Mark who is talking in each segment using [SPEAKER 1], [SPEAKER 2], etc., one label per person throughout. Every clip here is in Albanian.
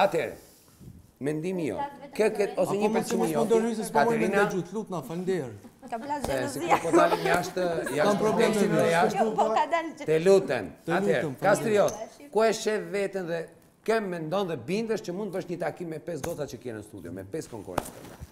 [SPEAKER 1] Atëherë, mendimi jot. Kë ke ose një person më jot.
[SPEAKER 2] Katerina, të lutem falënderit.
[SPEAKER 3] Ka
[SPEAKER 1] plas
[SPEAKER 3] xhelozia.
[SPEAKER 1] Po dalim jashtë, jashtë problemin e jashtë.
[SPEAKER 3] Po ka dalë që.
[SPEAKER 1] Të lutem. Atëherë, Kastriot, ku e sheh veten dhe kë mendon dhe bindesh që mund të bësh një takim me pesë goca që kemi në studio, me pesë konkurrentë.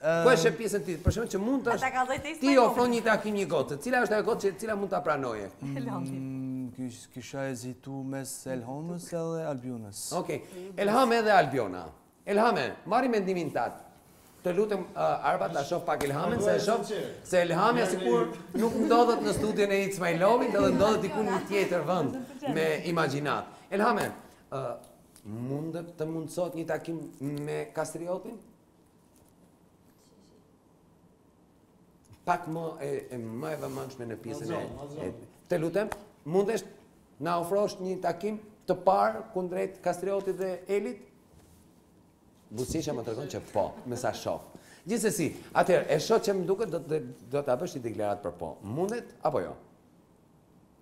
[SPEAKER 4] Ku
[SPEAKER 1] e sheh veten ti? Për shembull që mund të
[SPEAKER 3] bësh
[SPEAKER 1] t'i ofrosh një takim një goce. Cila është ajo goce që cila mund ta pranoje?
[SPEAKER 2] Elhame. Mm, kisha hezitu mes Elhamës edhe Albionës.
[SPEAKER 1] Okej. Elhame edhe Albiona. Elhame, marri mendimin tënd. Të lutem uh, Arba ta shoh pak Elhamin se e shoh se Elhamja sikur nuk ndodhet në studion e It's My Love, do të ndodhet diku në tjetër vend me imagjinat. Elhame, uh, mund të mundësot një takim me Kastriotin? pak më e, e më e vëmendshme në pjesën e të lutem mundesh na ofrosh një takim të parë kundrejt Kastriotit dhe Eli buzëqeshja më tregon që po, me sa shoh. Gjithsesi, atëherë e shoh që më duket do të do ta bësh një deklaratë për po. Mundet apo jo?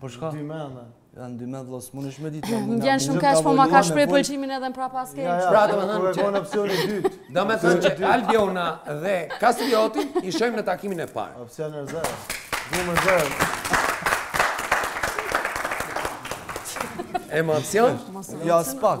[SPEAKER 3] Po shka? Dy me dy. Ja, në
[SPEAKER 5] dy
[SPEAKER 2] me dy, s'mundesh me ditë.
[SPEAKER 3] Më vjen shumë keq, po ma ka shprej pëlqimin edhe në prapaskenë.
[SPEAKER 5] Ja, ja, po e
[SPEAKER 1] gjen
[SPEAKER 5] opsioni i dytë.
[SPEAKER 1] Domethënë që Albionën dhe Kastriotin i shohim në takimin e parë.
[SPEAKER 5] Opsion i zënë. Një më zërë.
[SPEAKER 1] Emocion?
[SPEAKER 2] Ja, s'pak.